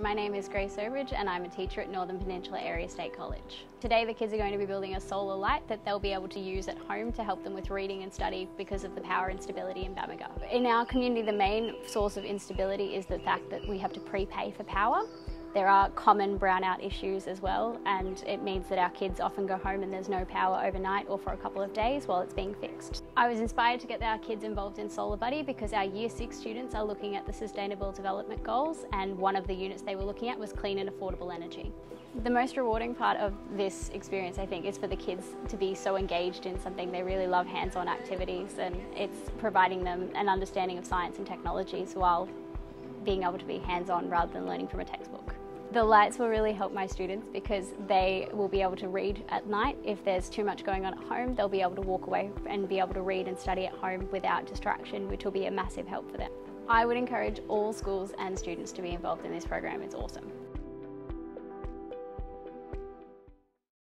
My name is Grace Obridge and I'm a teacher at Northern Peninsula Area State College. Today the kids are going to be building a solar light that they'll be able to use at home to help them with reading and study because of the power instability in Bamaga. In our community the main source of instability is the fact that we have to prepay for power. There are common brownout issues as well and it means that our kids often go home and there's no power overnight or for a couple of days while it's being fixed. I was inspired to get our kids involved in SolarBuddy because our Year 6 students are looking at the Sustainable Development Goals and one of the units they were looking at was clean and affordable energy. The most rewarding part of this experience I think is for the kids to be so engaged in something they really love hands-on activities and it's providing them an understanding of science and technologies while being able to be hands-on rather than learning from a textbook. The lights will really help my students because they will be able to read at night. If there's too much going on at home, they'll be able to walk away and be able to read and study at home without distraction, which will be a massive help for them. I would encourage all schools and students to be involved in this program. It's awesome.